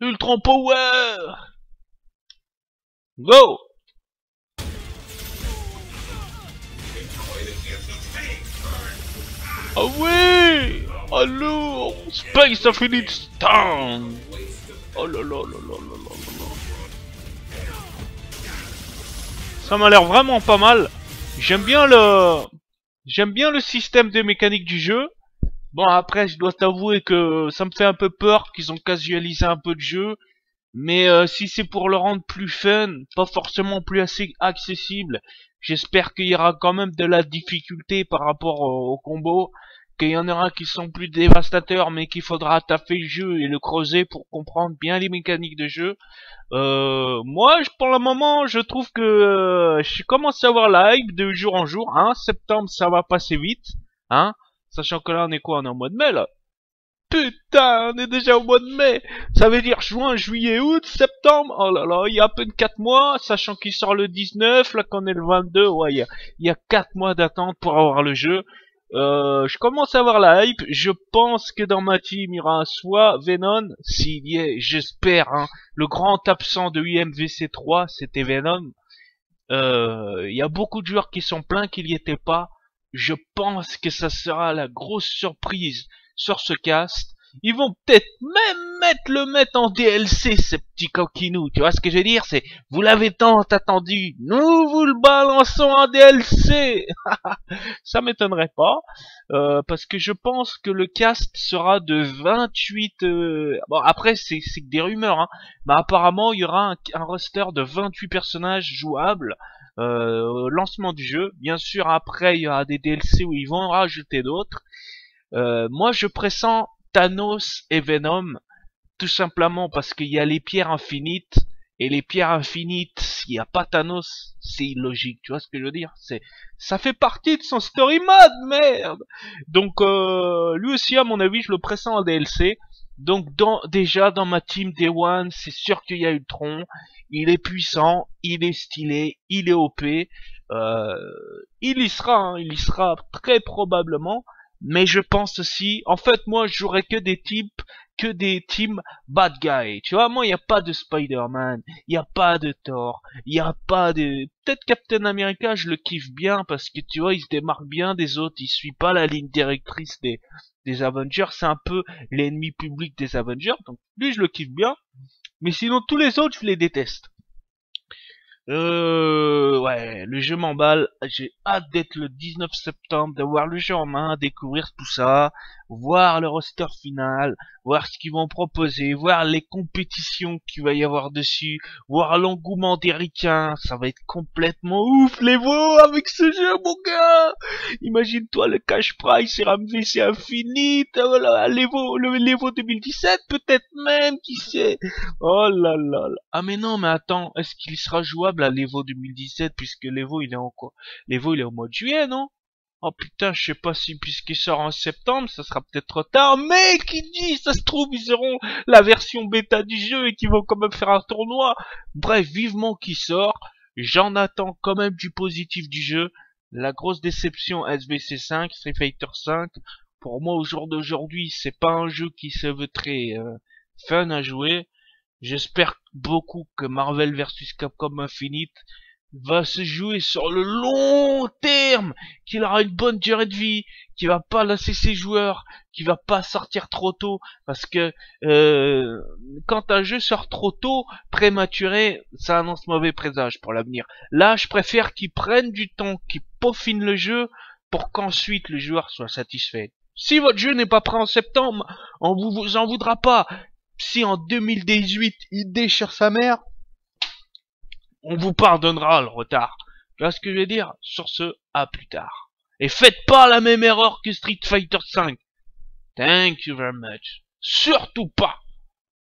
Ultra Power. Go. Ah oui. Alors Space Infinite Stone Oh là. Ça m'a l'air vraiment pas mal. J'aime bien le... J'aime bien le système de mécanique du jeu. Bon après je dois t'avouer que ça me fait un peu peur qu'ils ont casualisé un peu de jeu. Mais euh, si c'est pour le rendre plus fun, pas forcément plus accessible, j'espère qu'il y aura quand même de la difficulté par rapport au, au combo qu'il y en aura qui sont plus dévastateurs, mais qu'il faudra taffer le jeu et le creuser pour comprendre bien les mécaniques de jeu. Euh, moi, pour le moment, je trouve que euh, je commence à avoir la hype de jour en jour. Hein. Septembre, ça va passer vite, hein. Sachant que là, on est quoi? On est en mois de mai, là Putain, on est déjà au mois de mai. Ça veut dire juin, juillet, août, septembre. Oh là là, il y a à peine 4 mois, sachant qu'il sort le 19, là qu'on est le 22. Ouais, il y a, il y a 4 mois d'attente pour avoir le jeu. Euh, je commence à avoir la hype. Je pense que dans ma team, il y aura soit Venom, s'il y est, j'espère. Hein. Le grand absent de UMVC3, c'était Venom. Euh, Il y a beaucoup de joueurs qui sont pleins qu'il n'y était pas. Je pense que ça sera la grosse surprise sur ce cast. Ils vont peut-être même mettre le mettre en DLC, ces petits coquinous. Tu vois ce que je veux dire? C'est, vous l'avez tant attendu, nous vous le balançons en DLC. Ça m'étonnerait pas, euh, parce que je pense que le cast sera de 28. Euh... Bon, après c'est que des rumeurs, hein. Mais apparemment il y aura un, un roster de 28 personnages jouables. Euh, au lancement du jeu. Bien sûr, après il y aura des DLC où ils vont rajouter d'autres. Euh, moi, je pressens Thanos et Venom, tout simplement parce qu'il y a les pierres infinites, et les pierres infinites, s'il n'y a pas Thanos, c'est illogique, tu vois ce que je veux dire? C'est, Ça fait partie de son story mode, merde Donc, euh, lui aussi, à mon avis, je le pressens en DLC. Donc, dans, déjà, dans ma team Day One, c'est sûr qu'il y a Ultron, il est puissant, il est stylé, il est OP, euh, il y sera, hein, il y sera très probablement, mais je pense aussi, en fait, moi, je jouerais que des types, que des teams bad guy. Tu vois, moi, il n'y a pas de Spider-Man, il n'y a pas de Thor, il n'y a pas de... Peut-être Captain America, je le kiffe bien parce que, tu vois, il se démarque bien des autres, il suit pas la ligne directrice des, des Avengers, c'est un peu l'ennemi public des Avengers, donc lui, je le kiffe bien. Mais sinon, tous les autres, je les déteste. Euh, ouais, le jeu m'emballe. J'ai hâte d'être le 19 septembre, d'avoir le jeu en main, découvrir tout ça, voir le roster final, voir ce qu'ils vont proposer, voir les compétitions qu'il va y avoir dessus, voir l'engouement des ricains. Ça va être complètement ouf, les avec ce jeu, mon gars! Imagine-toi le cash price et c'est infini, voilà, l'Evo, le l'Evo 2017, peut-être même, qui sait? Oh là là là. Ah mais non, mais attends, est-ce qu'il sera jouable à l'Evo 2017 puisque l'Evo il est en quoi? Il est au mois de juillet, non? Oh putain, je sais pas si puisqu'il sort en septembre, ça sera peut-être trop tard, mais qui dit, ça se trouve, ils auront la version bêta du jeu et qu'ils vont quand même faire un tournoi. Bref, vivement qu'il sort, j'en attends quand même du positif du jeu. La grosse déception SVC 5, Street Fighter 5, pour moi au jour d'aujourd'hui, c'est pas un jeu qui se veut très euh, fun à jouer. J'espère beaucoup que Marvel vs Capcom Infinite va se jouer sur le long terme, qu'il aura une bonne durée de vie, qu'il va pas lasser ses joueurs, qu'il va pas sortir trop tôt, parce que euh, quand un jeu sort trop tôt, prématuré, ça annonce mauvais présage pour l'avenir. Là, je préfère qu'ils prennent du temps, qu'ils peaufinent le jeu, pour qu'ensuite le joueur soit satisfait. Si votre jeu n'est pas prêt en septembre, on vous, vous en voudra pas si en 2018 il déchire sa mère, on vous pardonnera le retard. Tu vois ce que je veux dire? Sur ce, à plus tard. Et faites pas la même erreur que Street Fighter 5. Thank you very much. Surtout pas